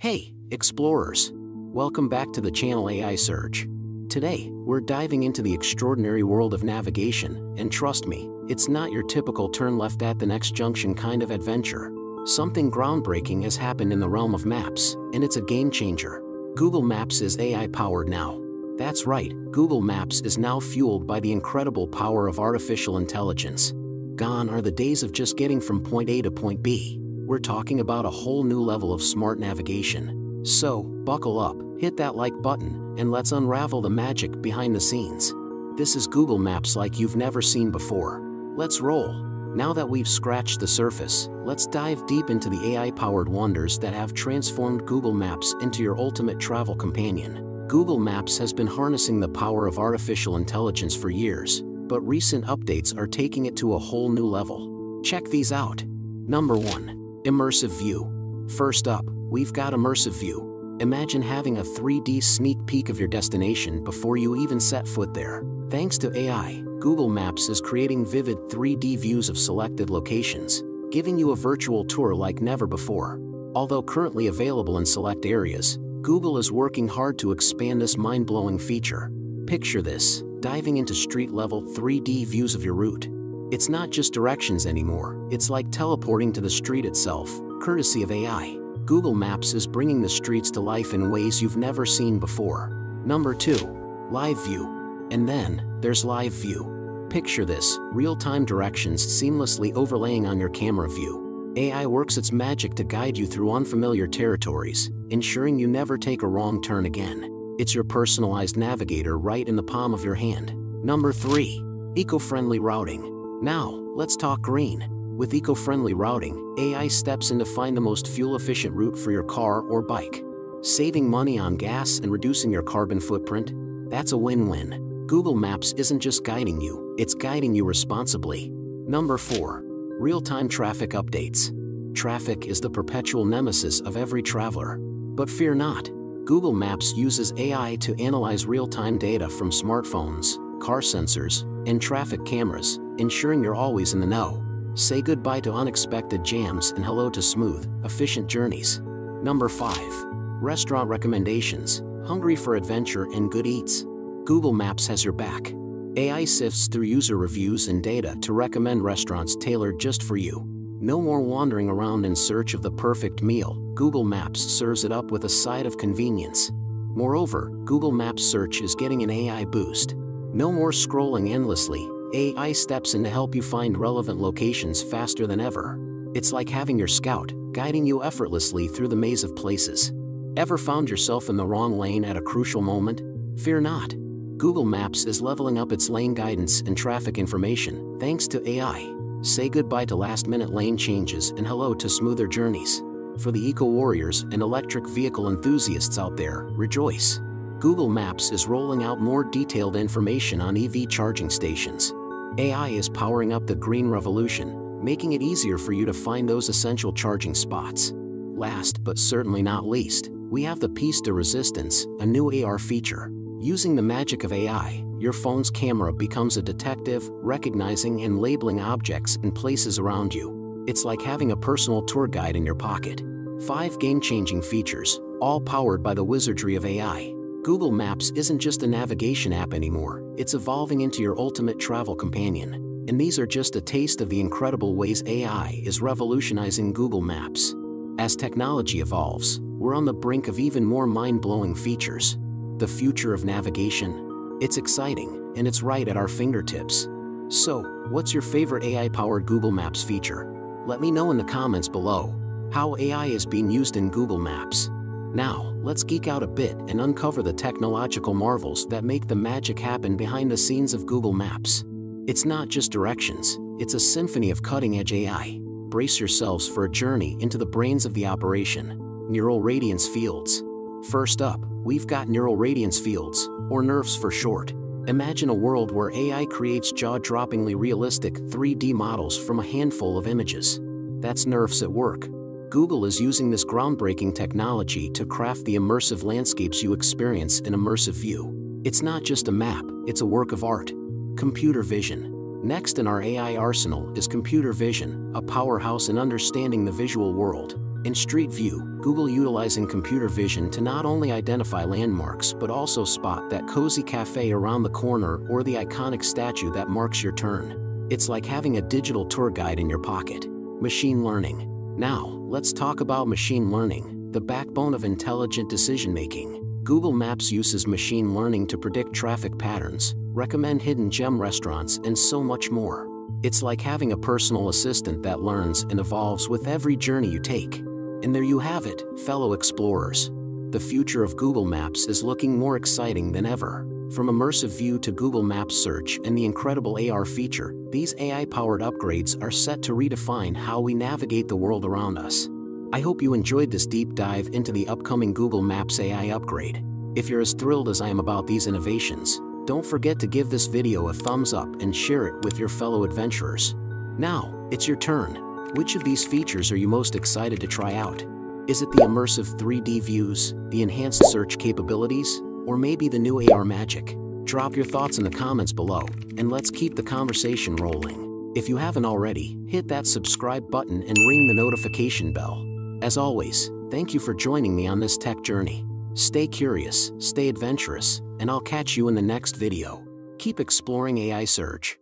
Hey, explorers! Welcome back to the channel AI Surge. Today, we're diving into the extraordinary world of navigation, and trust me, it's not your typical turn left at the next junction kind of adventure. Something groundbreaking has happened in the realm of maps, and it's a game changer. Google Maps is AI powered now. That's right, Google Maps is now fueled by the incredible power of artificial intelligence. Gone are the days of just getting from point A to point B we're talking about a whole new level of smart navigation. So, buckle up, hit that like button, and let's unravel the magic behind the scenes. This is Google Maps like you've never seen before. Let's roll. Now that we've scratched the surface, let's dive deep into the AI-powered wonders that have transformed Google Maps into your ultimate travel companion. Google Maps has been harnessing the power of artificial intelligence for years, but recent updates are taking it to a whole new level. Check these out. Number 1. Immersive View. First up, we've got Immersive View. Imagine having a 3D sneak peek of your destination before you even set foot there. Thanks to AI, Google Maps is creating vivid 3D views of selected locations, giving you a virtual tour like never before. Although currently available in select areas, Google is working hard to expand this mind-blowing feature. Picture this, diving into street-level 3D views of your route. It's not just directions anymore, it's like teleporting to the street itself, courtesy of AI. Google Maps is bringing the streets to life in ways you've never seen before. Number 2. Live View. And then, there's Live View. Picture this, real-time directions seamlessly overlaying on your camera view. AI works its magic to guide you through unfamiliar territories, ensuring you never take a wrong turn again. It's your personalized navigator right in the palm of your hand. Number 3. Eco-friendly routing. Now, let's talk green. With eco-friendly routing, AI steps in to find the most fuel-efficient route for your car or bike. Saving money on gas and reducing your carbon footprint? That's a win-win. Google Maps isn't just guiding you, it's guiding you responsibly. Number 4. Real-time traffic updates. Traffic is the perpetual nemesis of every traveler. But fear not. Google Maps uses AI to analyze real-time data from smartphones, car sensors, and traffic cameras, ensuring you're always in the know. Say goodbye to unexpected jams and hello to smooth, efficient journeys. Number 5. Restaurant Recommendations Hungry for adventure and good eats? Google Maps has your back. AI sifts through user reviews and data to recommend restaurants tailored just for you. No more wandering around in search of the perfect meal, Google Maps serves it up with a side of convenience. Moreover, Google Maps search is getting an AI boost. No more scrolling endlessly, AI steps in to help you find relevant locations faster than ever. It's like having your scout, guiding you effortlessly through the maze of places. Ever found yourself in the wrong lane at a crucial moment? Fear not. Google Maps is leveling up its lane guidance and traffic information thanks to AI. Say goodbye to last-minute lane changes and hello to smoother journeys. For the eco-warriors and electric vehicle enthusiasts out there, rejoice. Google Maps is rolling out more detailed information on EV charging stations. AI is powering up the green revolution, making it easier for you to find those essential charging spots. Last but certainly not least, we have the Piece de Resistance, a new AR feature. Using the magic of AI, your phone's camera becomes a detective, recognizing and labeling objects and places around you. It's like having a personal tour guide in your pocket. Five game-changing features, all powered by the wizardry of AI. Google Maps isn't just a navigation app anymore, it's evolving into your ultimate travel companion. And these are just a taste of the incredible ways AI is revolutionizing Google Maps. As technology evolves, we're on the brink of even more mind-blowing features. The future of navigation? It's exciting, and it's right at our fingertips. So, what's your favorite AI-powered Google Maps feature? Let me know in the comments below how AI is being used in Google Maps. Now, let's geek out a bit and uncover the technological marvels that make the magic happen behind the scenes of Google Maps. It's not just directions, it's a symphony of cutting-edge AI. Brace yourselves for a journey into the brains of the operation. Neural Radiance Fields. First up, we've got Neural Radiance Fields, or NeRFs for short. Imagine a world where AI creates jaw-droppingly realistic 3D models from a handful of images. That's NeRFs at work, Google is using this groundbreaking technology to craft the immersive landscapes you experience in Immersive View. It's not just a map, it's a work of art. Computer Vision. Next in our AI arsenal is computer vision, a powerhouse in understanding the visual world. In Street View, Google utilizing computer vision to not only identify landmarks but also spot that cozy cafe around the corner or the iconic statue that marks your turn. It's like having a digital tour guide in your pocket. Machine learning. Now, let's talk about machine learning, the backbone of intelligent decision making. Google Maps uses machine learning to predict traffic patterns, recommend hidden gem restaurants, and so much more. It's like having a personal assistant that learns and evolves with every journey you take. And there you have it, fellow explorers. The future of Google Maps is looking more exciting than ever. From immersive view to Google Maps search and the incredible AR feature, these AI-powered upgrades are set to redefine how we navigate the world around us. I hope you enjoyed this deep dive into the upcoming Google Maps AI upgrade. If you're as thrilled as I am about these innovations, don't forget to give this video a thumbs up and share it with your fellow adventurers. Now, it's your turn. Which of these features are you most excited to try out? Is it the immersive 3D views, the enhanced search capabilities, or maybe the new AR magic? Drop your thoughts in the comments below, and let's keep the conversation rolling. If you haven't already, hit that subscribe button and ring the notification bell. As always, thank you for joining me on this tech journey. Stay curious, stay adventurous, and I'll catch you in the next video. Keep exploring AI Surge.